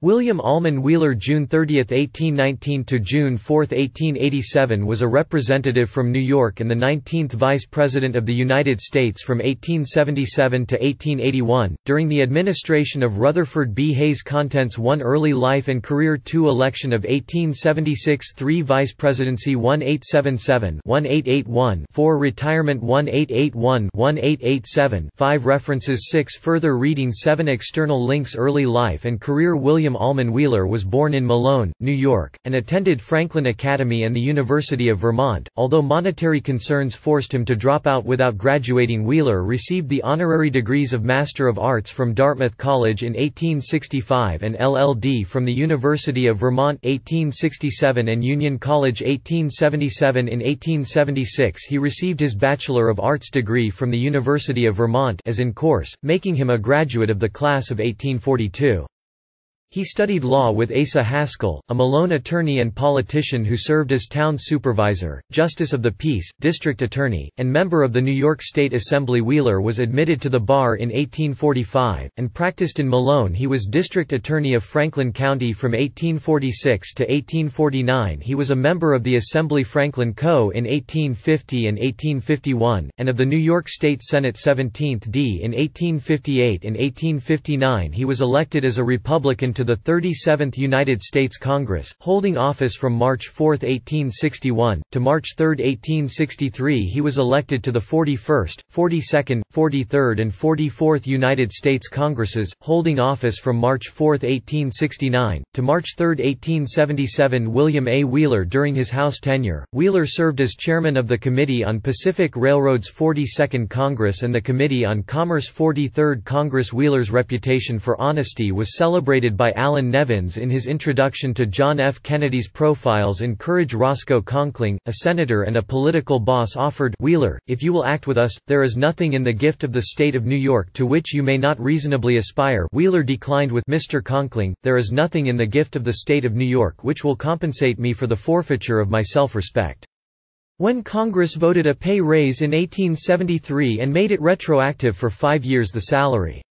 William Almon Wheeler June 30, 1819 to June 4, 1887 was a representative from New York and the 19th Vice President of the United States from 1877 to 1881. During the administration of Rutherford B. Hayes Contents 1 Early Life and Career 2 Election of 1876 3 Vice Presidency 1877 1881 4 Retirement 1881 1887 5 References 6 Further reading 7 External links Early Life and Career William William Almon Wheeler was born in Malone, New York, and attended Franklin Academy and the University of Vermont. Although monetary concerns forced him to drop out without graduating, Wheeler received the honorary degrees of Master of Arts from Dartmouth College in 1865 and LL.D. from the University of Vermont 1867 and Union College 1877. In 1876, he received his Bachelor of Arts degree from the University of Vermont as in course, making him a graduate of the class of 1842. He studied law with Asa Hascall, a Malone attorney and politician who served as town supervisor, justice of the peace, district attorney, and member of the New York State Assembly. Wheeler was admitted to the bar in 1845, and practiced in Malone. He was district attorney of Franklin County from 1846 to 1849. He was a member of the Assembly Franklin Co. in 1850 and 1851, and of the New York State Senate 17th D in 1858 and 1859. He was elected as a Republican to the 37th United States Congress, holding office from March 4, 1861, to March 3, 1863 he was elected to the 41st, 42nd, 43rd and 44th United States Congresses, holding office from March 4, 1869, to March 3, 1877 William A. Wheeler During his House tenure, Wheeler served as chairman of the Committee on Pacific Railroad's 42nd Congress and the Committee on Commerce 43rd Congress Wheeler's reputation for honesty was celebrated by Allan Nevins in his introduction to John F. Kennedy's Profiles in Courage Roscoe Conkling, a senator and a political boss offered Wheeler, if you will act with us, there is nothing in the gift of the state of New York to which you may not reasonably aspire Wheeler declined with Mr. Conkling, there is nothing in the gift of the state of New York which will compensate me for the forfeiture of my self-respect. When Congress voted a pay raise in 1873 and made it retroactive for five years the salary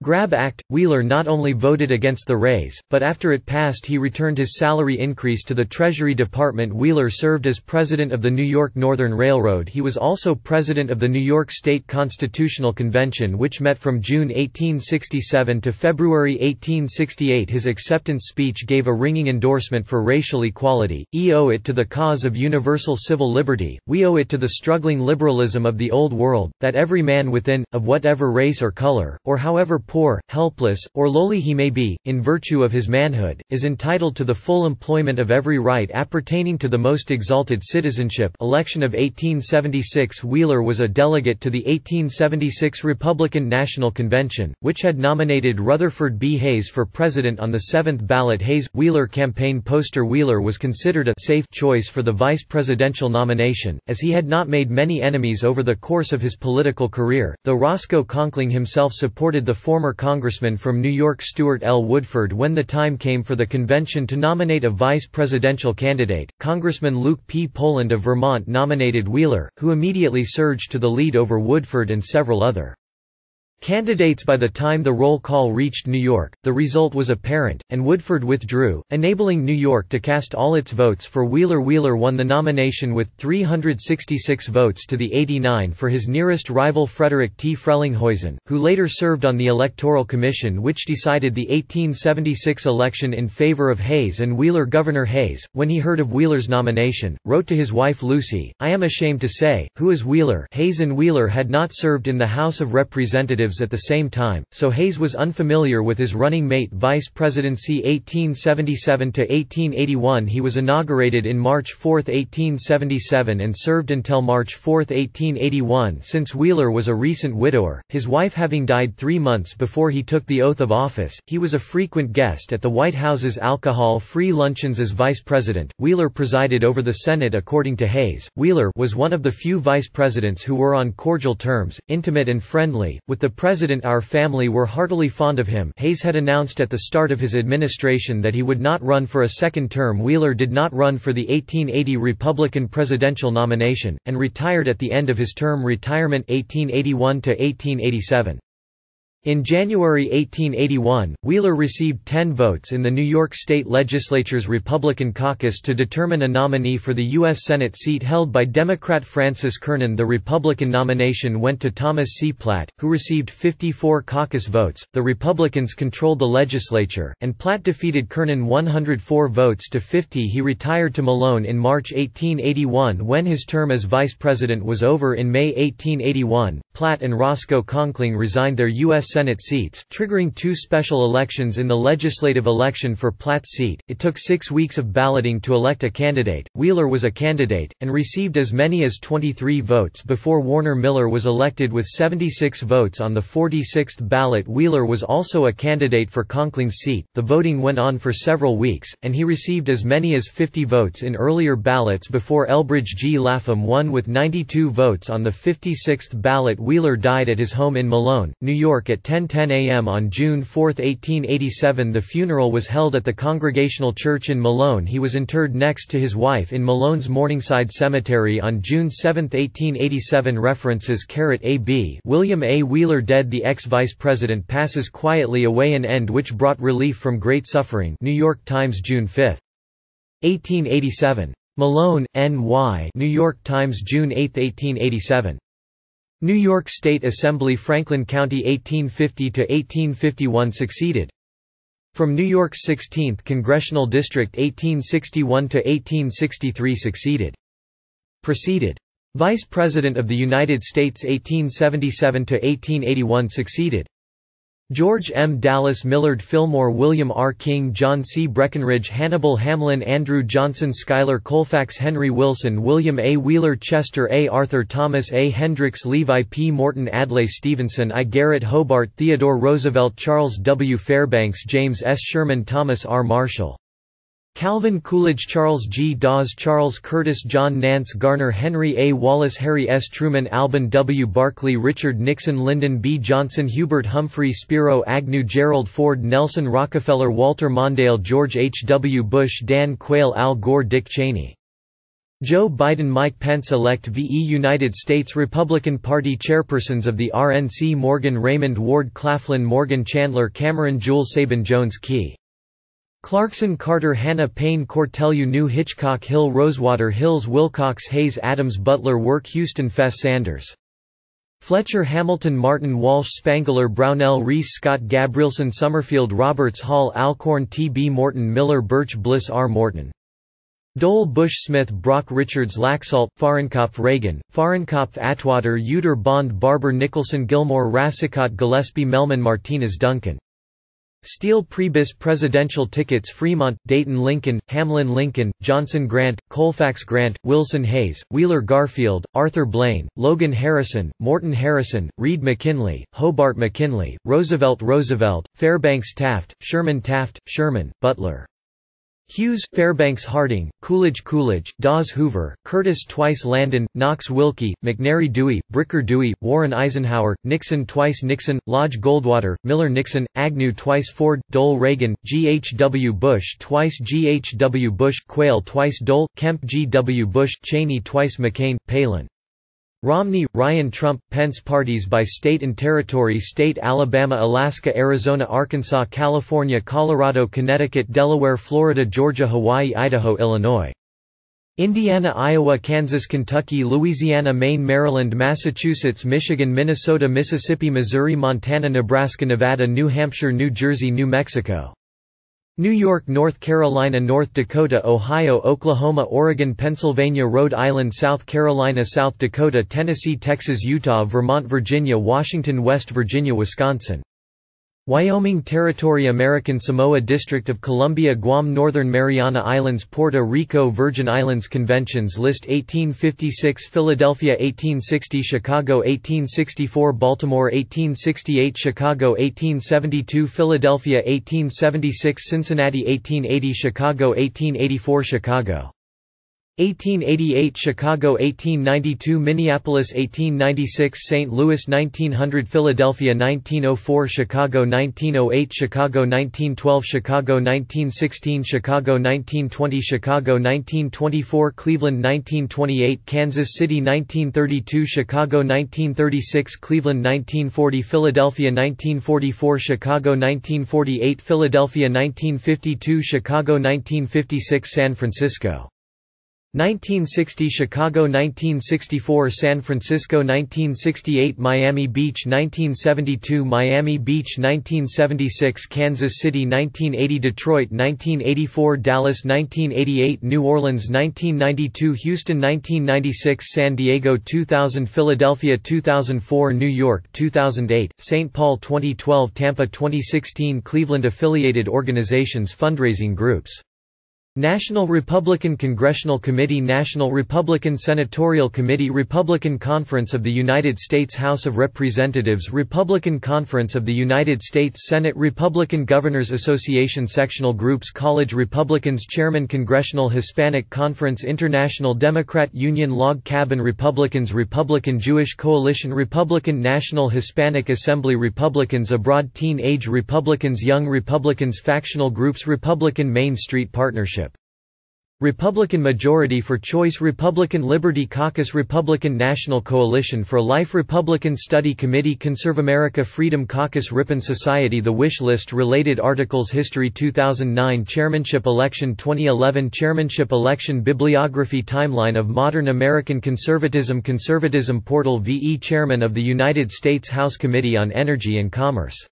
Grab Act, Wheeler not only voted against the raise, but after it passed he returned his salary increase to the Treasury Department. Wheeler served as president of the New York Northern Railroad. He was also president of the New York State Constitutional Convention which met from June 1867 to February 1868 His acceptance speech gave a ringing endorsement for racial equality, e owe it to the cause of universal civil liberty, we owe it to the struggling liberalism of the Old World, that every man within, of whatever race or color, or however poor, helpless, or lowly he may be, in virtue of his manhood, is entitled to the full employment of every right appertaining to the most exalted citizenship election of 1876 Wheeler was a delegate to the 1876 Republican National Convention, which had nominated Rutherford B. Hayes for president on the seventh ballot Hayes-Wheeler campaign poster Wheeler was considered a safe choice for the vice presidential nomination, as he had not made many enemies over the course of his political career, though Roscoe Conkling himself supported the former former congressman from New York Stewart L. Woodford when the time came for the convention to nominate a vice presidential candidate, Congressman Luke P. Poland of Vermont nominated Wheeler, who immediately surged to the lead over Woodford and several other Candidates by the time the roll call reached New York, the result was apparent, and Woodford withdrew, enabling New York to cast all its votes for Wheeler. Wheeler won the nomination with 366 votes to the 89 for his nearest rival Frederick T. Frelinghuysen, who later served on the Electoral Commission which decided the 1876 election in favor of Hayes and Wheeler. Governor Hayes, when he heard of Wheeler's nomination, wrote to his wife Lucy, I am ashamed to say, who is Wheeler Hayes and Wheeler had not served in the House of Representatives at the same time, so Hayes was unfamiliar with his running mate vice presidency 1877–1881 He was inaugurated in March 4, 1877 and served until March 4, 1881 Since Wheeler was a recent widower, his wife having died three months before he took the oath of office, he was a frequent guest at the White House's alcohol-free luncheons as vice president. Wheeler presided over the Senate according to Hayes. Wheeler was one of the few vice presidents who were on cordial terms, intimate and friendly, with the President Our family were heartily fond of him Hayes had announced at the start of his administration that he would not run for a second term Wheeler did not run for the 1880 Republican presidential nomination, and retired at the end of his term retirement 1881–1887. In January 1881, Wheeler received 10 votes in the New York State Legislature's Republican caucus to determine a nominee for the U.S. Senate seat held by Democrat Francis Kernan. The Republican nomination went to Thomas C. Platt, who received 54 caucus votes. The Republicans controlled the legislature, and Platt defeated Kernan 104 votes to 50. He retired to Malone in March 1881 when his term as vice president was over in May 1881. Platt and Roscoe Conkling resigned their U.S. Senate seats, triggering two special elections in the legislative election for Platt's seat. It took six weeks of balloting to elect a candidate. Wheeler was a candidate, and received as many as 23 votes before Warner Miller was elected with 76 votes on the 46th ballot. Wheeler was also a candidate for Conkling's seat. The voting went on for several weeks, and he received as many as 50 votes in earlier ballots before Elbridge G. Lapham won with 92 votes on the 56th ballot. Wheeler died at his home in Malone, New York at at 10:10 a.m. on June 4, 1887. The funeral was held at the Congregational Church in Malone. He was interred next to his wife in Malone's Morningside Cemetery on June 7, 1887. References Carrot A.B. William A. Wheeler dead The ex-vice president passes quietly away an end which brought relief from great suffering New York Times June 5. 1887. Malone, N.Y. New York Times June 8, 1887. New York State Assembly Franklin County 1850–1851 succeeded. From New York's 16th Congressional District 1861–1863 succeeded. Preceded. Vice President of the United States 1877–1881 succeeded. George M. Dallas Millard Fillmore William R. King John C. Breckinridge Hannibal Hamlin Andrew Johnson Schuyler Colfax Henry Wilson William A. Wheeler Chester A. Arthur Thomas A. Hendricks Levi P. Morton Adlai Stevenson I. Garrett Hobart Theodore Roosevelt Charles W. Fairbanks James S. Sherman Thomas R. Marshall Calvin Coolidge Charles G. Dawes Charles Curtis John Nance Garner Henry A. Wallace Harry S. Truman Alben W. Barkley Richard Nixon Lyndon B. Johnson Hubert Humphrey Spiro Agnew Gerald Ford Nelson Rockefeller Walter Mondale George H. W. Bush Dan Quayle Al Gore Dick Cheney Joe Biden Mike Pence elect VE United States Republican Party chairpersons of the RNC Morgan Raymond Ward Claflin Morgan Chandler Cameron Jewell Sabin Jones Key Clarkson Carter Hanna Payne Cortelyou New Hitchcock Hill Rosewater Hills Wilcox Hayes Adams Butler Work Houston Fess Sanders Fletcher Hamilton Martin Walsh Spangler Brownell Reece Scott Gabrielson Summerfield Roberts Hall Alcorn T. B. Morton Miller Burch Bliss R. Morton Dole Bush Smith Brock Richards Laxalt, Fahrenkopf Reagan, Fahrenkopf Atwater Uter Bond Barbour Nicholson Gilmore Racicot Gillespie Mehlman Martinez Duncan Steele Priebus presidential tickets Fremont, Dayton Lincoln, Hamlin Lincoln, Johnson Grant, Colfax Grant, Wilson Hayes, Wheeler Garfield, Arthur Blaine, Logan Harrison, Morton Harrison, Reed McKinley, Hobart McKinley, Roosevelt Roosevelt, Fairbanks Taft, Sherman Taft, Sherman, Butler Hughes, Fairbanks Harding, Coolidge Coolidge, Dawes Hoover, Curtis twice Landon, Knox Willkie, McNary Dewey, Bricker Dewey, Warren Eisenhower, Nixon twice Nixon, Lodge Goldwater, Miller Nixon, Agnew twice Ford, Dole Reagan, G. H. W. Bush twice G. H. W. Bush, Quayle twice Dole, Kemp G. W. Bush, Cheney twice McCain, Palin Romney, Ryan Trump, Pence parties by state and territory State Alabama Alaska Arizona Arkansas California Colorado Connecticut Delaware Florida Georgia Hawaii Idaho Illinois. Indiana Iowa Kansas Kentucky Louisiana Maine Maryland Massachusetts Michigan Minnesota Mississippi Missouri Montana Nebraska Nevada New Hampshire New Jersey New Mexico New York, North Carolina, North Dakota, Ohio, Oklahoma, Oregon, Pennsylvania, Rhode Island, South Carolina, South Dakota, Tennessee, Texas, Utah, Vermont, Virginia, Washington, West Virginia, Wisconsin. Wyoming Territory American Samoa District of Columbia Guam Northern Mariana Islands Puerto Rico Virgin Islands Conventions List 1856 Philadelphia 1860 Chicago 1864 Baltimore 1868 Chicago 1872 Philadelphia 1876 Cincinnati 1880 Chicago 1884 Chicago 1888 Chicago 1892 Minneapolis 1896 St. Louis 1900 Philadelphia 1904 Chicago 1908 Chicago 1912 Chicago 1916 Chicago 1920 Chicago 1924 Cleveland 1928 Kansas City 1932 Chicago 1936 Cleveland 1940 Philadelphia 1944 Chicago 1948 Philadelphia 1952 Chicago 1956 San Francisco 1960 Chicago 1964 San Francisco 1968 Miami Beach 1972 Miami Beach 1976 Kansas City 1980 Detroit 1984 Dallas 1988 New Orleans 1992 Houston 1996 San Diego 2000 Philadelphia 2004 New York 2008 St. Paul 2012 Tampa 2016 Cleveland affiliated organizations fundraising groups National Republican Congressional Committee National Republican Senatorial Committee Republican Conference of the United States House of Representatives Republican Conference of the United States Senate Republican Governors Association Sectional Groups College Republicans Chairman Congressional Hispanic Conference International Democrat Union Log Cabin Republicans Republican Jewish Coalition Republican National Hispanic Assembly Republicans Abroad Teen Age Republicans Young Republicans Factional Groups Republican Main Street Partnership Republican Majority for Choice Republican Liberty Caucus Republican National Coalition for Life Republican Study Committee Conserve America Freedom Caucus Ripon Society The Wish List Related Articles History 2009 Chairmanship Election 2011 Chairmanship Election Bibliography Timeline of Modern American Conservatism Conservatism Portal VE Chairman of the United States House Committee on Energy and Commerce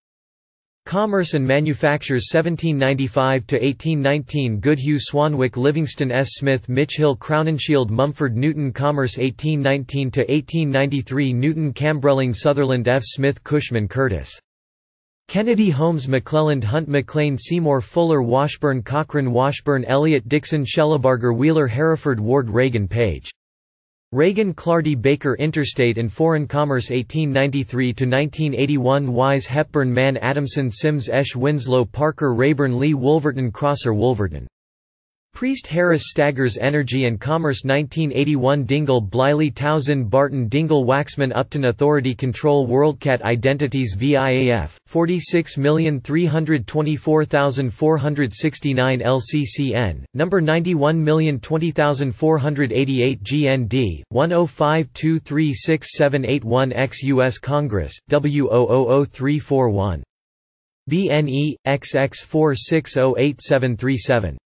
Commerce and Manufactures 1795–1819 Goodhue Swanwick Livingston S. Smith Mitchell Crowninshield Mumford Newton Commerce 1819–1893 Newton Cambreleng Sutherland F. Smith Cushman Curtis Kennedy Holmes McClelland Hunt McLean Seymour Fuller Washburn Cochran Washburn Elliott Dixon Shellabarger Wheeler Hereford Ward Reagan Page Reagan Clardy Baker Interstate and Foreign Commerce 1893–1981 Wise Hepburn Mann Adamson Sims Esch Winslow Parker Rayburn Lee Wolverton Crosser Wolverton Priest Harris Staggers Energy and Commerce 1981 Dingell Bliley Tauzin Barton Dingell Waxman Upton Authority Control WorldCat Identities VIAF, 46324469 LCCN, number 91020488 GND, 105236781X U.S. Congress, W000341. BNE, XX46087737.